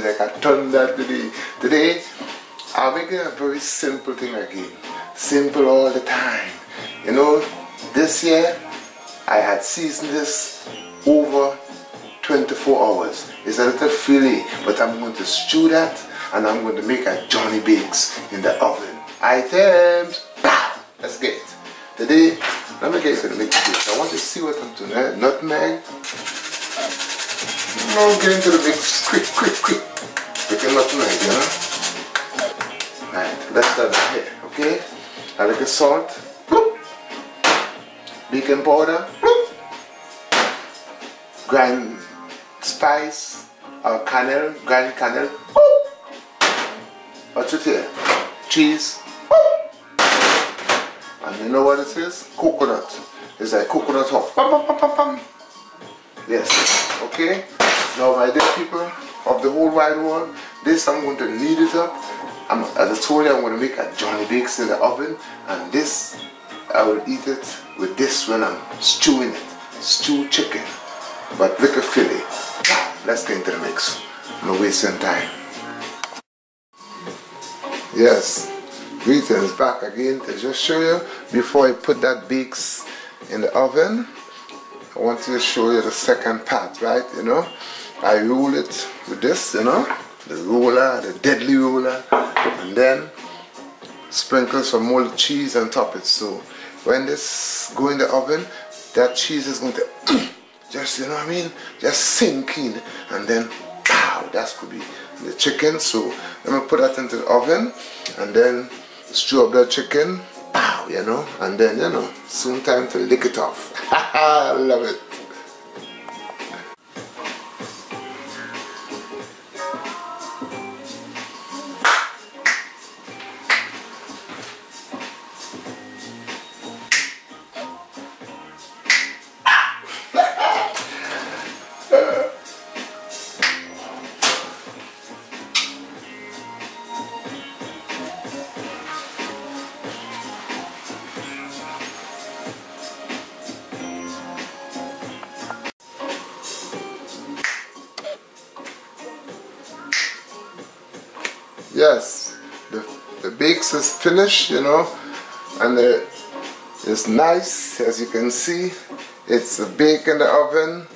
done that today. Today, I'm making a very simple thing again. Simple all the time. You know, this year, I had seasoned this over 24 hours. It's a little fillet, but I'm going to stew that and I'm going to make a Johnny Bakes in the oven. Items, let's get it. Today, let me get to the mix I want to see what I'm doing. Eh? Nutmeg. No, get into the mix quick, quick, quick. Picking nutmeg, you know? Right, let's start here, okay? A little salt. Baking powder. Grind spice or cannel, grind cannel. What's it here? Cheese. And you know what it is? Coconut. It's like coconut bam, Yes. Okay. Now my dear people of the whole wide world, this I'm going to knead it up. I'm, as I told you, I'm going to make a Johnny Bakes in the oven. And this, I will eat it with this when I'm stewing it. Stew chicken. But look at fillet. Let's get into the mix. No wasting time. Yes, Greetings back again to just show you before I put that bakes in the oven I want to show you the second part right you know? I roll it with this you know? The roller the deadly roller and then sprinkle some more cheese on top it. So when this go in the oven that cheese is going to just you know what I mean? Just sink in and then pow that could be the chicken. So let me put that into the oven and then stew up the chicken, you know, and then, you know, soon time to lick it off. I love it. Yes. The, the bakes is finished you know and it's nice as you can see. It's a bake in the oven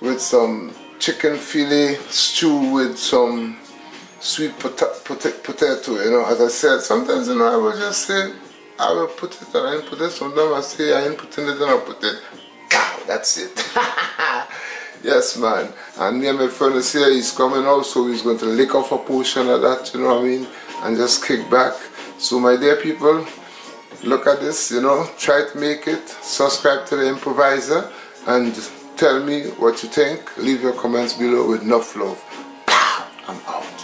with some chicken fillet stew with some sweet pota pota potato you know. As I said sometimes you know I will just say I will put it and I didn't put it sometimes I say I ain't putting it and I put it. Wow that's it Yes, man. And me and my friend is here, he's coming out, so he's going to lick off a portion of that, you know what I mean? And just kick back. So my dear people, look at this, you know, try to make it. Subscribe to the improviser and tell me what you think. Leave your comments below with enough love. I'm out.